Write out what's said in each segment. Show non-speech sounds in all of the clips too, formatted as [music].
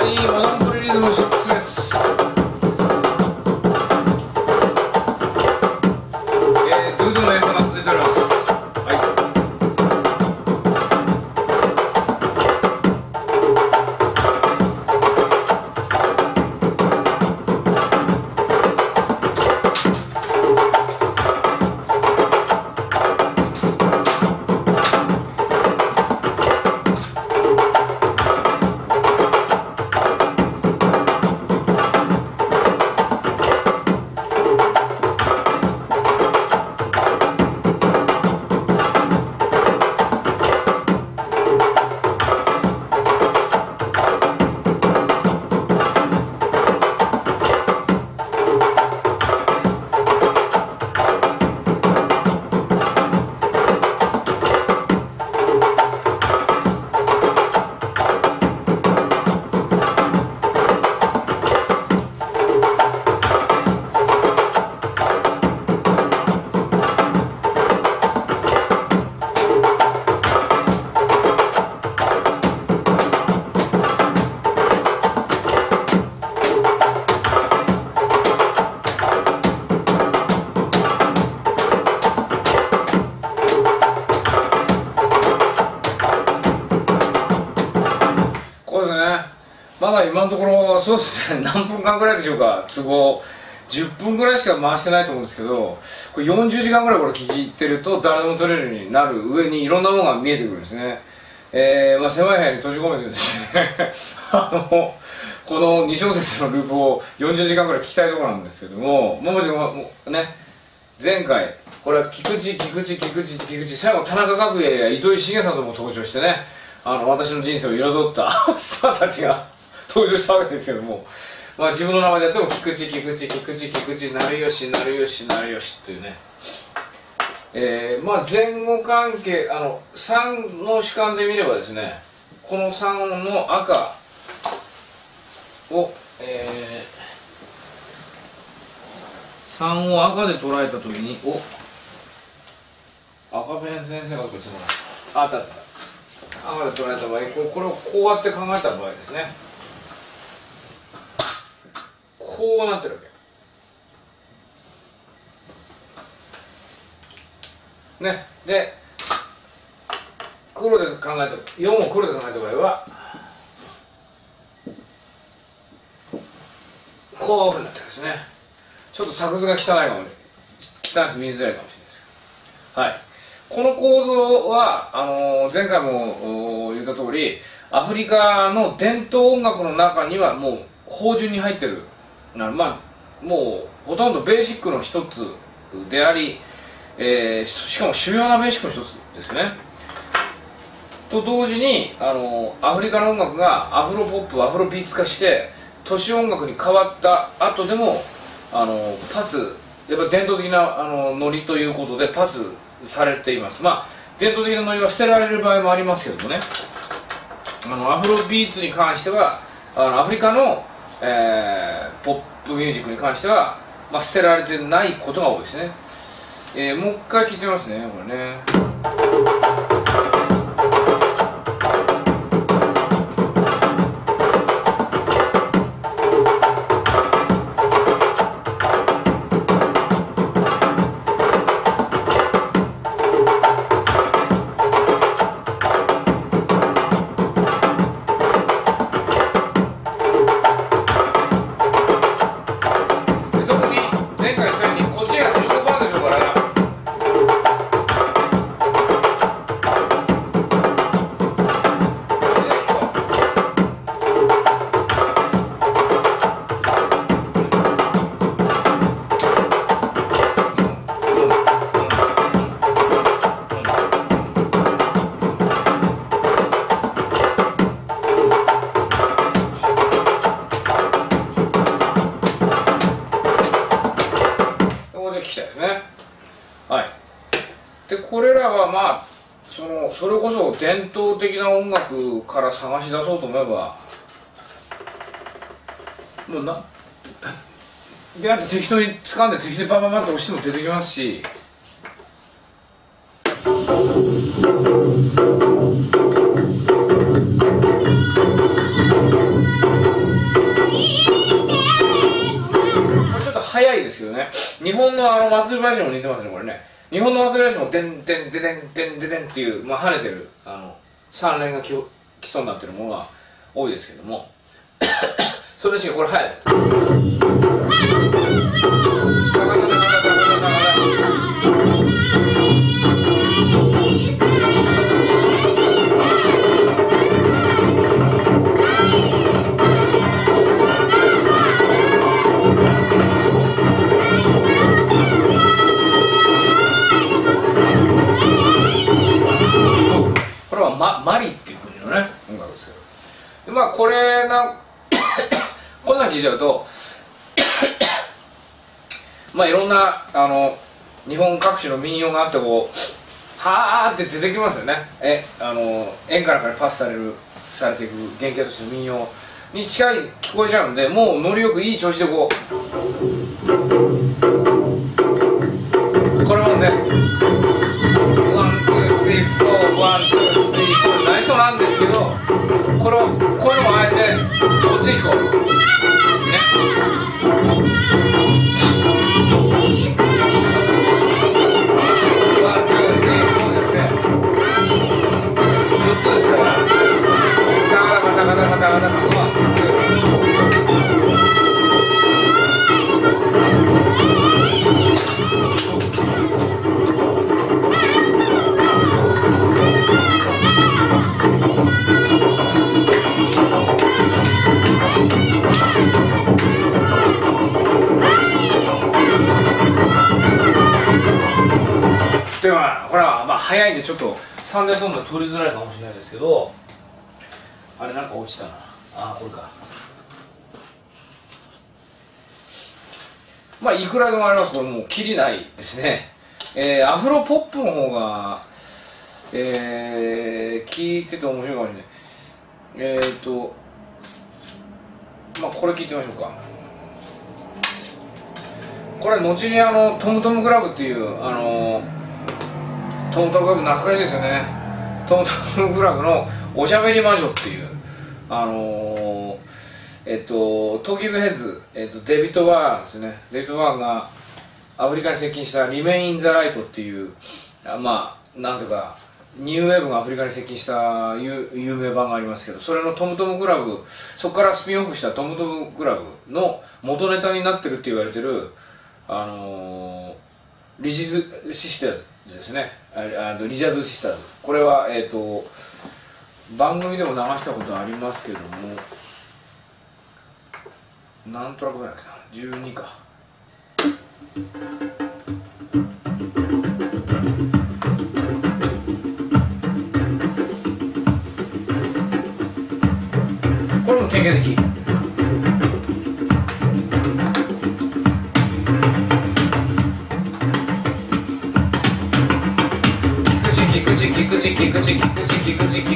はいモ今のところそうですね。何分間ぐらいでしょうか。都合。10分ぐらいしか回してないと思うんですけどこれ40時間ぐらいこれ聞いてると誰でも撮れるようになる上にいろんなものが見えてくるんですね。えーまあ、狭い部屋に閉じ込めてですね。[laughs] あのこの2小節のループを40時間ぐらい聞きたいところなんですけどももちろんね前回これは菊池菊池菊池菊池最後田中角栄や糸井重里も登場してねあの私の人生を彩ったスターたちが登場したわけですけども、まあ、自分の名前でやっても菊池菊池菊池菊池成吉成吉成吉というね。えー、まあ前後関係あの3の主観で見ればですねこの3の赤を、えー、3を赤で捉えた時にお赤ペン先生がこっちもあった。あった。赤で捉えた場合ここれをこうやって考えた場合ですね。こうなってるわけ。ね。で黒で考えた4を黒で考えた場合はこういうふうになってるんですね。ちょっと作図が汚いかも汚い。です見えづらいかもしれないです。けどはい。この構造はあのー前回も言った通りアフリカの伝統音楽の中にはもう芳醇に入ってるなまあもうほとんどベーシックの一つでありえーしかも主要なベーシックの一つですね。と同時にあのアフリカの音楽がアフロポップアフロビーツ化して都市音楽に変わった後でもあのパスやっぱ伝統的なあのノリということでパスされています。まあ伝統的なノリは捨てられる場合もありますけどもね。あのアフロビーツに関してはあのアフリカの、えーポップミュージックに関しては、まあ、捨てられてないことが多いですね。えーもう一回聴いてみますねこれね。そのそれこそ伝統的な音楽から探し出そうと思えばもうないャって適当に掴んで適当にバンバンバンって押しても出てきますし。ちょっと早いですけどね日本のあの祭り林も似てますねこれね日本の祭り林も「でんでんででんでんでん」っていう、まあ、跳ねてるあの三連が基礎になってるものが多いですけども。[coughs] それに違うこれ速いです。これな [coughs] こんなん聞いちゃうと [coughs] まあいろんなあの日本各地の民謡があってこうはーって出てきますよね。えあの演歌なんかにパスされるされていく原型としての民謡に近い聞こえちゃうんでもうノリよくいい調子でこうこれもね one、two、three、four、one、two、three、four なりそうなんですけどこれをこう。いう。のもあえてこっちにこう。ねワ早いんでちょっと3でどんどん取りづらいかもしれないですけどあれなんか落ちたな。あこれか。まあいくらでもあります。これもうきりないですね。えー、アフロポップの方がえー、聞いてて面白いかもしれない。えーとまあこれ聞いてみましょうか。これ後にあのトムトムクラブっていうあのトムトムクラブ懐かしいですよね。トムトムクラブのおしゃべり魔女っていうあのー、えっとトーキブヘッズ、えっと、デビッド・バーンですね。デビッド・バーンがアフリカに接近した「リメイン・ザ・ライト」っていうあまあなんとかニューウェーブがアフリカに接近した有有名版がありますけどそれのトムトムクラブそこからスピンオフしたトムトムクラブの元ネタになってるって言われてるあのーリジズシスターズ。ですね。あのリジャズシスターズ。これはえっ、と番組でも流したことありますけども何トラックぐらいだっけな12か。これも典型的。gıcık gıcık gıcık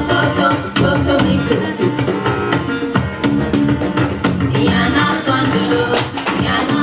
So so to to to Yana Yana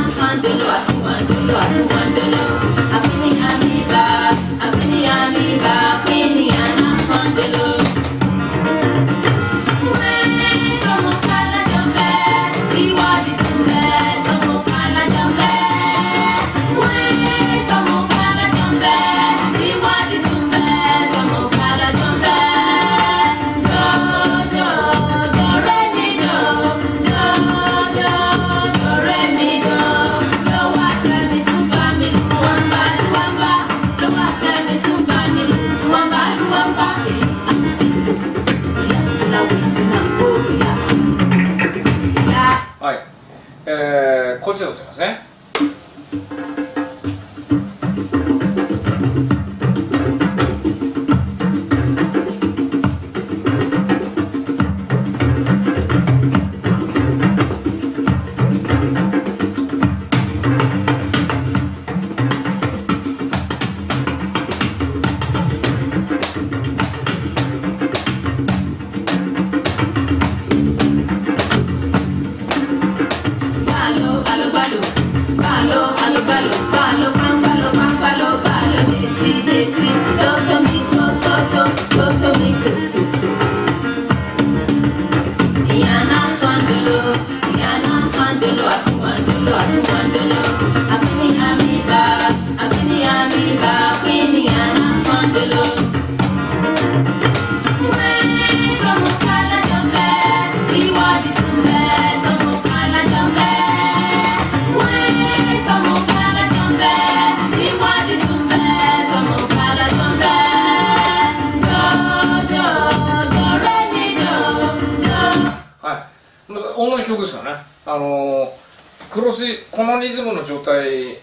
このリズムの状態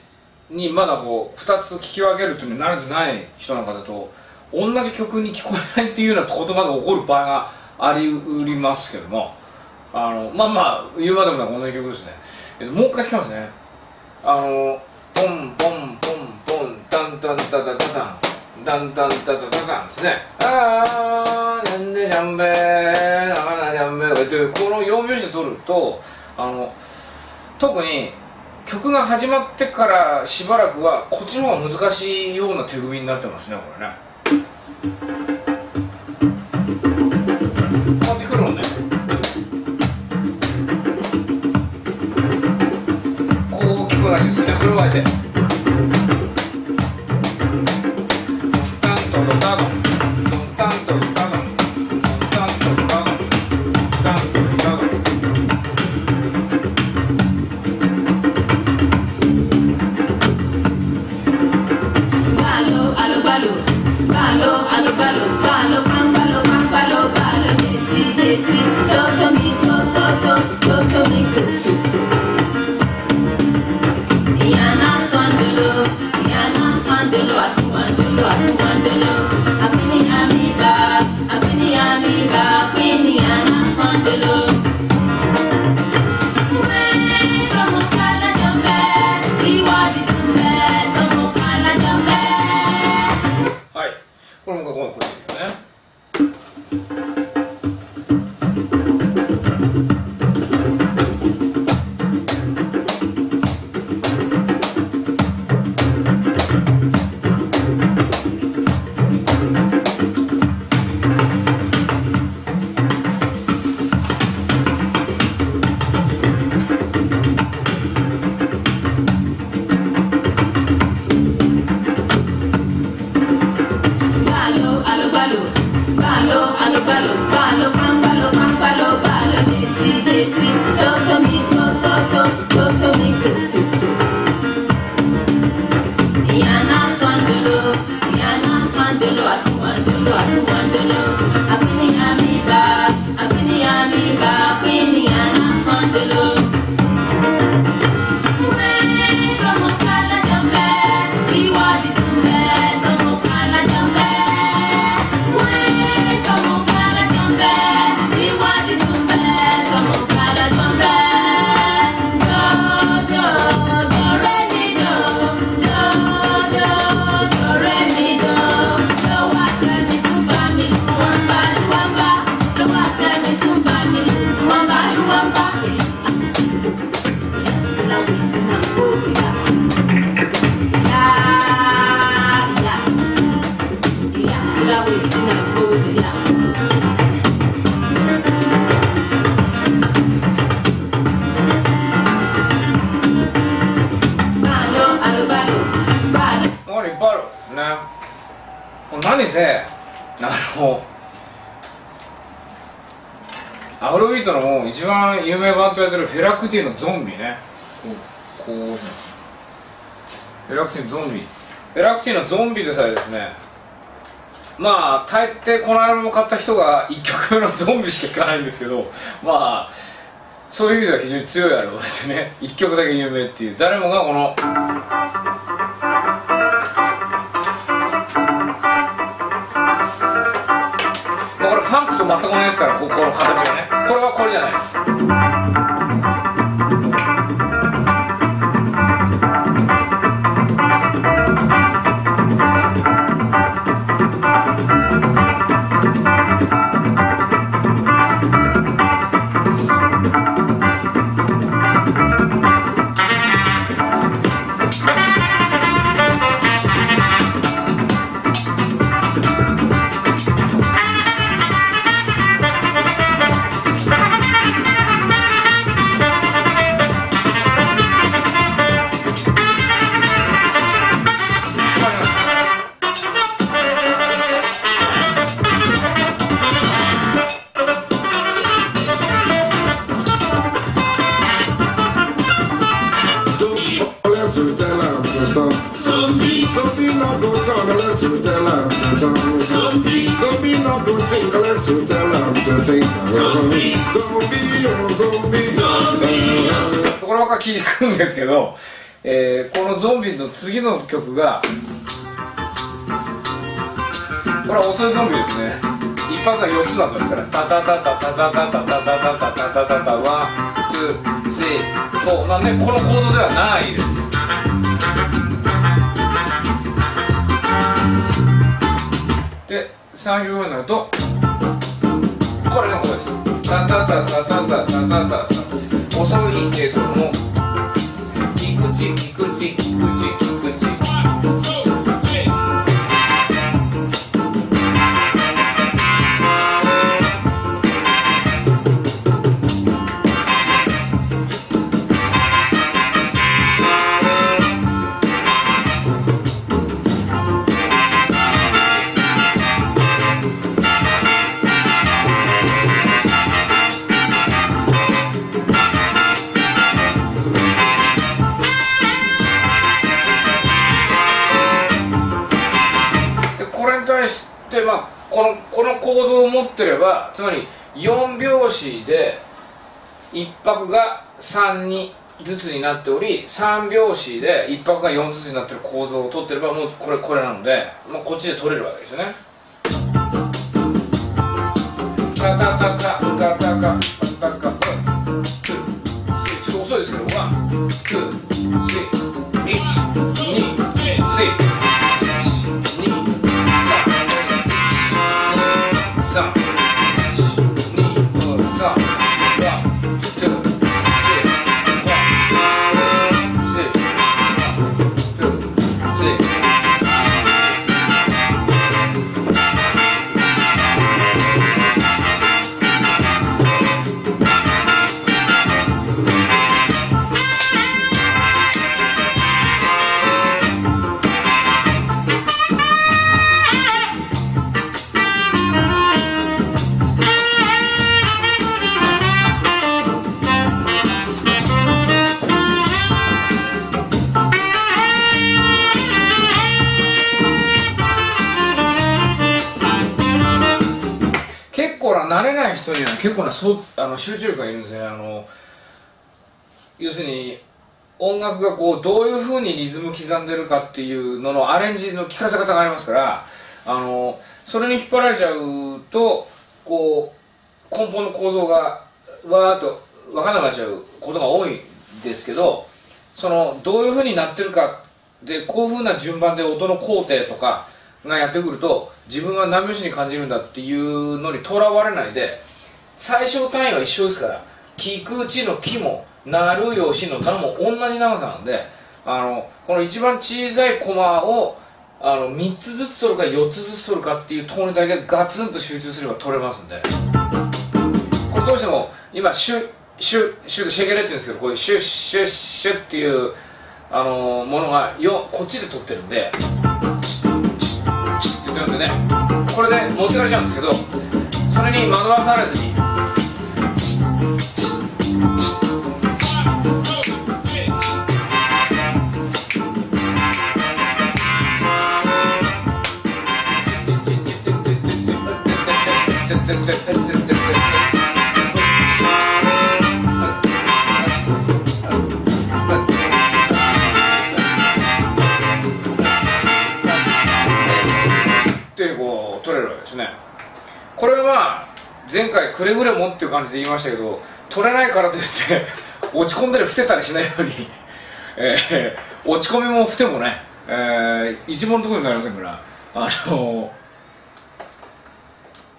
にまだこう2つ聞き分けるっていうのに慣れてない人なんかだと同じ曲に聞こえないっていうようなことまで起こる場合がありうりますけどもあのまあまあ言うまでもなく同じ曲ですね、えっと、もう一回聞きますねあのポンポンポンポンタンタンタタタタンタンタンタタタタンですねあーなんでジャンベーなかなジャンベーとかってこの4拍子で撮るとあの特に曲が始まってからしばらくはこっちの方が難しいような手組みになってますねこれね。変わってくるもんね。こう聞くらしいですよね。これをあえて。と言われてるフェラクティのゾンビね。こうこうフェラクティのゾンビ。フェラクティのゾンビでさえですね。まあ大抵このアルバム買った人が1曲目のゾンビしか聴かないんですけどまあそういう意味では非常に強いアルバムですよね。1曲だけ有名っていう。誰もがこのまあこれファンクと全く同じですからここの形がね。これはこれじゃないです「not go talk unless you tell him to talk. Zombie. Zombie no go think unless you tell him to think. Zombie. Zombie, oh zombie. Zombie. こればっか聞くんですけど、えーこのゾンビの次の曲がこれは遅いゾンビですね一拍が4つなんですからタタタタタタタタタタタタタタタタ one、two、three、four なんでこの構造ではないですで3曲目になるとこれのことです。タタタタタタタタタ遅いけども菊池菊池菊池菊池ってればつまり4拍子で1拍が3にずつになっており3拍子で1拍が4ずつになってる構造を取ってればもうこれこれなので、まあ、こっちで取れるわけですよね。タタタタタタタタ人には結構なそうあの集中力がいるんですね。あの要するに音楽がこうどういうふうにリズム刻んでるかっていうののアレンジの聞かせ方がありますからあのそれに引っ張られちゃうとこう根本の構造がわーっと分からなくなっちゃうことが多いんですけどそのどういうふうになってるかでこういうふうな順番で音の工程とかがやってくると自分は何拍子に感じるんだっていうのにとらわれないで最小単位は一緒ですから菊池の木もなるよしのたも同じ長さなんであのこの一番小さいコマをあの3つずつ取るか4つずつ取るかっていうところにだけガツンと集中すれば取れますんで。これどうしても今シュッシュッシュッシェケレって言うんですけどこういうシュッシュッシュッっていうあのものがよこっちで取ってるんでチッチッチッって言ってますよね。これで持ってかれちゃうんですけどそれに惑わされずに。ってこう取れるわけですね。これは前回くれぐれもっていう感じで言いましたけど取れないからといって [laughs] 落ち込んだりふてたりしないように、[laughs] えー落ち込みもふてもね、えー一問のところになりませんから。あの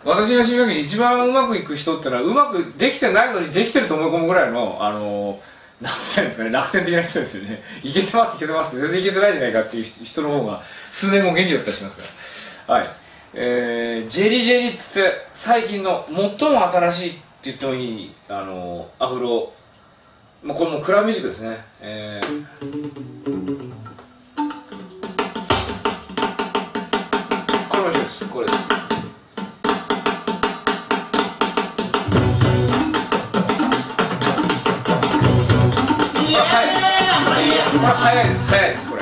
私が知る限り一番うまくいく人ってのはうまくできてないのにできてると思い込むぐらいのあのなんて言うんですかね楽天的な人ですよね。いけてますいけてますって全然いけてないじゃないかっていう人の方が数年後元気だったりしますから。はい。えー、ジェリジェリっつって最近の最も新しいって言ってもいいあのアフロまあこれもクラブミュージックですね。えーこれも一緒です。これです。これ早いです。早いです。これ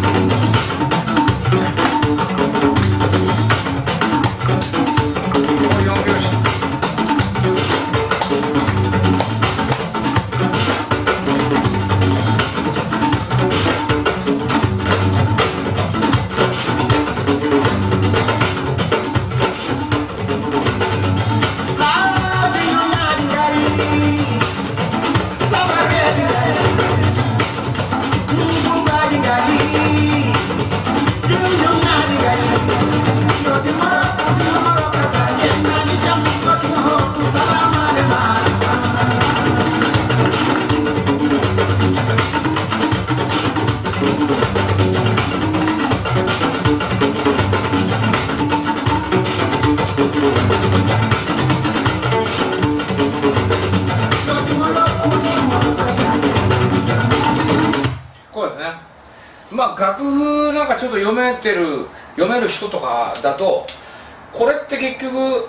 読める人とかだとこれって結局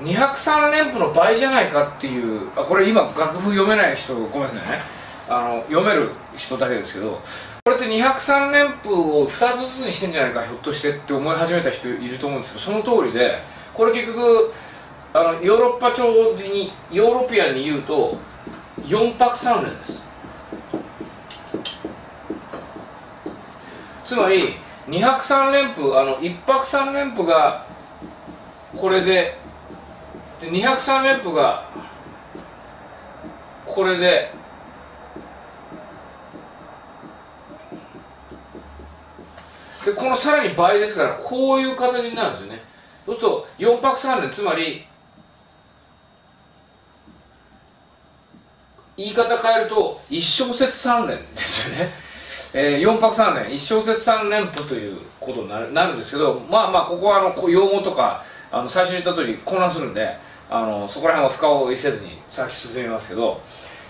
2拍3連符の倍じゃないかっていうあこれ今楽譜読めない人ごめんなさいね。あの読める人だけですけどこれって2拍3連符を2つずつにしてんじゃないかひょっとしてって思い始めた人いると思うんですけどその通りでこれ結局あのヨーロッパ調にヨーロピアンに言うと4拍3連です。つまり2拍3連符あの1拍3連符がこれでで2拍3連符がこれででこのさらに倍ですからこういう形になるんですよね。そうすると4拍3連つまり言い方変えると1小節3連ですよね。えー、4拍3連1小節3連符ということになるなるんですけどまあまあここはあのこ用語とかあの最初に言った通り混乱するんであのそこら辺は深追いせずに先進めますけど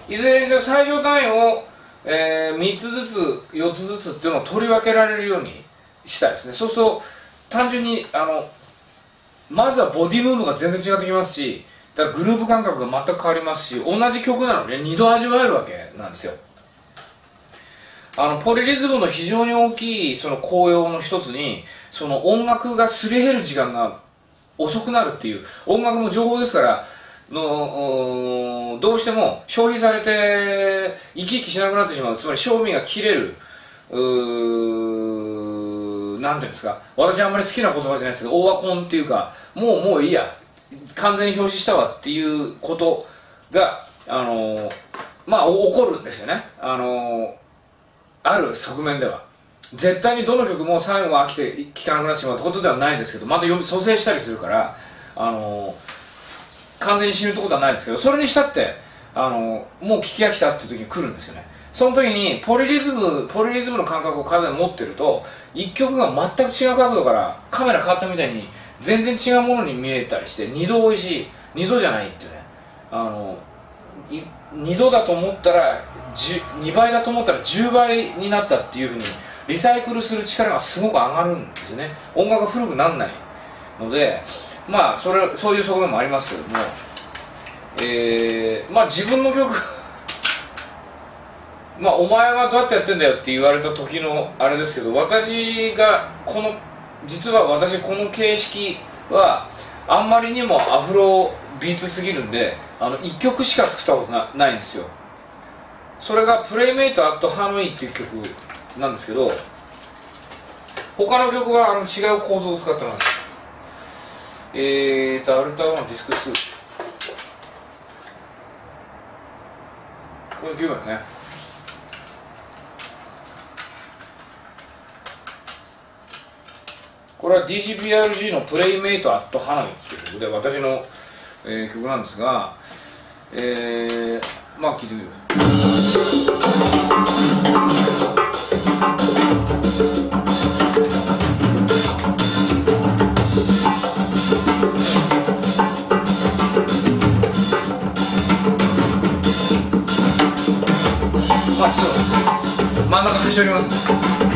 いずれにせよ最小単位を、えー、3つずつ4つずつっていうのを取り分けられるようにしたいですね。そうすると単純にあのまずはボディムーブが全然違ってきますしだからグループ感覚が全く変わりますし同じ曲なのに2度味わえるわけなんですよ。あのポリリズムの非常に大きいその効用の一つにその音楽がすり減る時間が遅くなるっていう音楽も情報ですからのどうしても消費されて生き生きしなくなってしまうつまり賞味が切れるうーなんていうんですか。私あんまり好きな言葉じゃないですけどオワコンっていうかもうもういいや。完全に表示したわっていうことがあのまあ起こるんですよね。あのある側面では。絶対にどの曲も最後は飽きて聴かなくなってしまうってことではないですけどまた蘇生したりするからあの完全に死ぬってことはないですけどそれにしたってあのもう聴き飽きたっていう時に来るんですよね。その時にポリリズムポリリズムの感覚を体に持ってると一曲が全く違う角度からカメラ変わったみたいに全然違うものに見えたりして二度美味しい二度じゃないっていうね。あの2度だと思ったら2倍だと思ったら10倍になったっていうふうにリサイクルする力がすごく上がるんですよね。音楽が古くならないのでまあそれそういう側面もありますけども。えー、まあ自分の曲 [laughs] まあお前はどうやってやってんだよって言われた時のあれですけど私がこの実は私この形式はあんまりにもアフロビーツすぎるんであの1曲しか作ったことなないんですよ。それが「プレイメイト・アット・ハノイ」っていう曲なんですけど他の曲はあの違う構造を使ってます。えーとアルタワンディスク2これ曲ですね。これは DCPRG の「プレイメイト・アット・ハノイ」っていう曲で私の、えー曲なんですがえー、まあ聴いてみてくださいまあちょっと真ん中端折ります。ね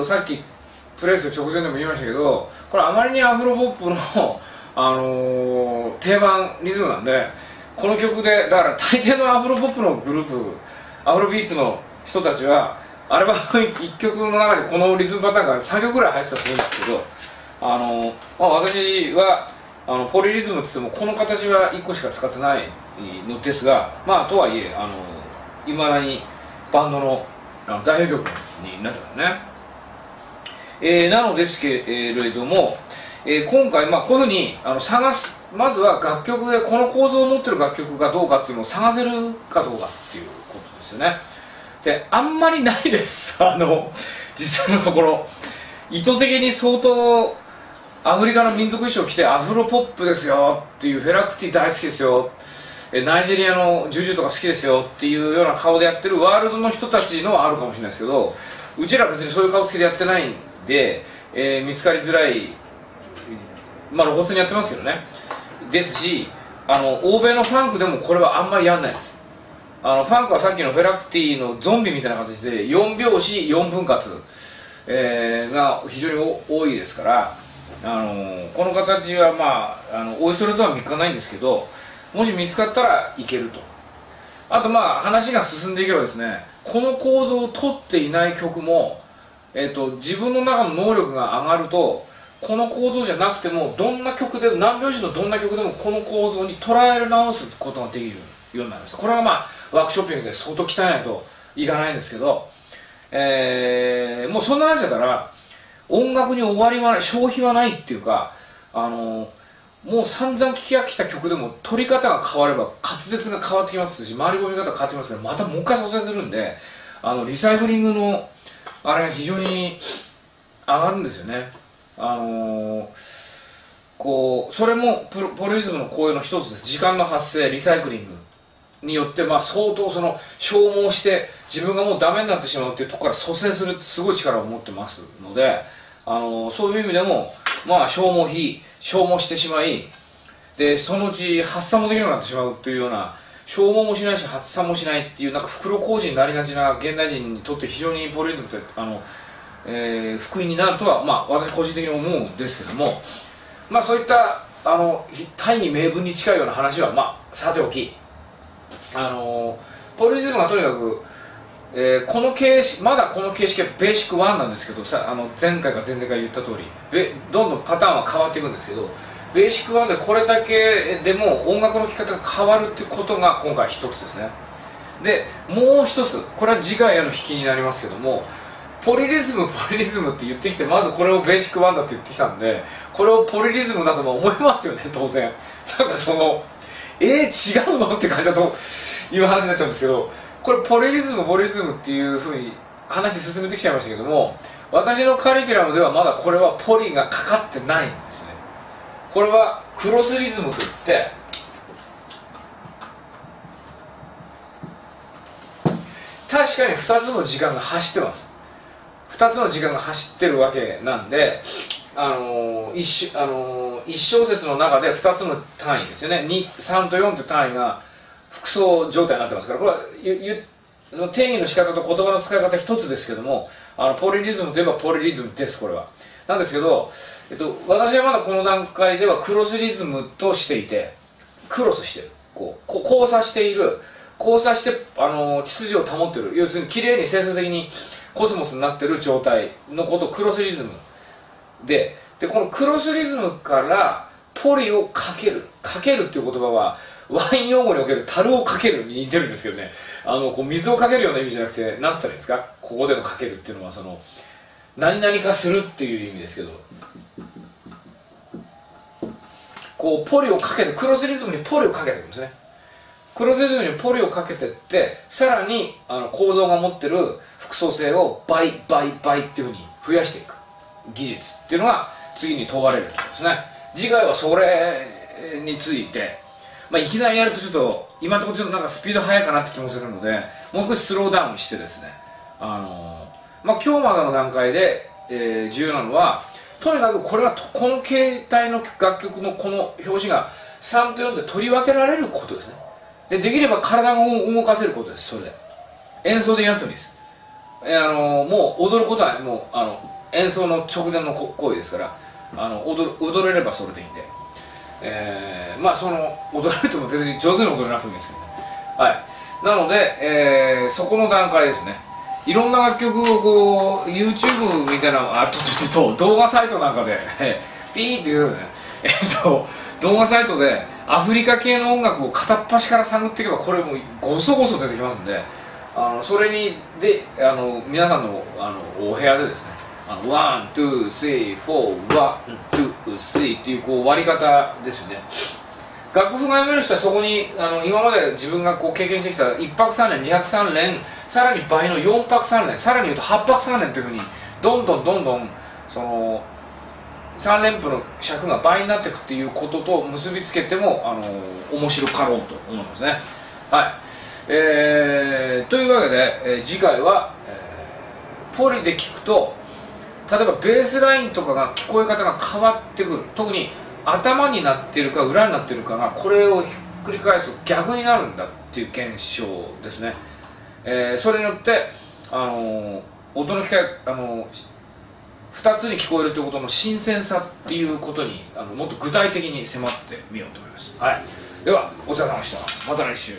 とさっきプレイする直前でも言いましたけどこれあまりにアフロポップの、[laughs] あのー定番リズムなんでこの曲でだから大抵のアフロポップのグループアフロビーツの人たちはアルバム1曲の中にこのリズムパターンが3曲ぐらい入ってたと思うんですけどあのーまあ、私はあのポリリズムって言ってもこの形は1個しか使ってないのですがまあとはいえあのいまだにバンドの代表曲になってますね、えーなのですけれども、えー今回、まあ、こういうふうにあの探すまずは楽曲でこの構造を持ってる楽曲がどうかっていうのを探せるかどうかっていうことですよね。であんまりないです。[laughs] あの実際のところ。意図的に相当アフリカの民族衣装着てアフロポップですよっていうフェラクティ大好きですよ。ナイジェリアのジュジュとか好きですよっていうような顔でやってるワールドの人たちのはあるかもしれないですけどうちら別にそういう顔つきでやってないんで、えー見つかりづらいまあ露骨にやってますけどね。ですしあの欧米のファンクでもこれはあんまりやんないです。あのファンクはさっきのフェラクティのゾンビみたいな形で4拍子4分割、えーが非常に多いですからあのこの形はまああのおいそれとは見つかないんですけどもし見つかったらいけると。あとまあ話が進んでいけばですねこの構造を取っていない曲も、えっと自分の中の能力が上がるとこの構造じゃなくてもどんな曲で何拍子のどんな曲でもこの構造に捉え直すことができるようになりましたこれはまあワークショッピングで相当鍛えないといかないんですけど、えーもうそんな話だったら音楽に終わりはない消費はないっていうかあのもう散々聴き飽きた曲でも取り方が変われば滑舌が変わってきますし回り込み方変わってきますからまたもう一回蘇生するんであのリサイクリングのあれが非常に上がるんですよね。あのーこうそれもプロポリリズムの効用の一つです。時間の発生リサイクリングによって、まあ、相当その消耗して自分がもうダメになってしまうっていうところから蘇生するってすごい力を持ってますので、あのそういう意味でも、まあ、消耗費消耗してしまいでそのうち発散もできなくなってしまうっていうような消耗もしないし発散もしないっていうなんか袋小路になりがちな現代人にとって非常にポリリズムってあの、えー福音になるとは、まあ、私個人的に思うんですけども、まあ、そういったあの大義名分に近いような話は、まあ、さておきあのポリリズムはとにかく、えーこの形式まだこの形式はベーシック1なんですけどさあの前回か前々回言った通りどんどんパターンは変わっていくんですけどベーシック1でこれだけでも音楽の聴き方が変わるってことが今回一つですね。でもう一つこれは次回への引きになりますけどもポリリズムポリリズムって言ってきてまずこれをベーシック1だって言ってきたんでこれをポリリズムだとも思いますよね当然。なんかそのえー、違うのって感じだという話になっちゃうんですけどこれポリリズムポリリズムっていうふうに話進めてきちゃいましたけども私のカリキュラムではまだこれはポリがかかってないんですね。これはクロスリズムといって確かに2つの時間が走ってます。2つの時間が走ってるわけなんで、あのー一しあのー一小節の中で2つの単位ですよね。3と4という単位が複層状態になってますからこれはゆその定義の仕方と言葉の使い方一つですけどもあのポリリズムといえばポリリズムですこれは。なんですけど、えっと、私はまだこの段階ではクロスリズムとしていてクロスしてる。こうこ交差している。交差してあの秩序を保ってる。要するに綺麗に整数的にコスモスになってる状態のことクロスリズムで。でこのクロスリズムからポリをかける。かけるっていう言葉はワイン用語における樽をかけるに似てるんですけどね。あのこう水をかけるような意味じゃなくて何て言ったらいいんですか？ここでのかけるっていうのはその何々化するっていう意味ですけど。こうポリをかけてクロスリズムにポリをかけていくんですね。クロスリズムにポリをかけてってさらにあの構造が持ってる複層性を倍倍倍っていうふうに増やしていく。技術っていうのが次に問われるところですね。次回はそれについて、まあ、いきなりやるとちょっと今のところちょっとなんかスピード速いかなって気もするのでもう少しスローダウンしてですねあのまあ、今日までの段階で、えー重要なのはとにかくこれはこの形態の楽曲のこの表紙が3と4で取り分けられることですね。でできれば体を動かせることですそれで。演奏できなくてもいいです。えあのもう踊ることはもうあの演奏の直前の行為ですからあの踊踊れればそれでいいんで、えーまあその踊られるとも別に上手に踊れなくてもいいですけどね。はい。なので、えーそこの段階ですね。いろんな楽曲をこう YouTube みたいなあとととと動画サイトなんかで [laughs] ピーって言うねえっと動画サイトでアフリカ系の音楽を片っ端から探っていけばこれもうごそごそ出てきますんであのそれにであの皆さんのあのお部屋でですね one、two、three、four、one、two、three っていうこう割り方ですよね。楽譜が読める人はそこにあの今まで自分がこう経験してきた1拍3連2拍3連さらに倍の4拍3連さらに言うと8拍3連というふうにどんどんどんどんその3連符の尺が倍になっていくっていうことと結びつけてもあの面白かろうと思いますね。はい。えー、というわけで、えー次回は、えーポリで聞くと例えばベースラインとかが聞こえ方が変わってくる。特に頭になっているか裏になっているかがこれをひっくり返すと逆になるんだっていう現象ですね、えーそれによって、あのー音の機会、あのー2つに聞こえるということの新鮮さっていうことにあのもっと具体的に迫ってみようと思います、はい、ではお疲れ様でした。また来週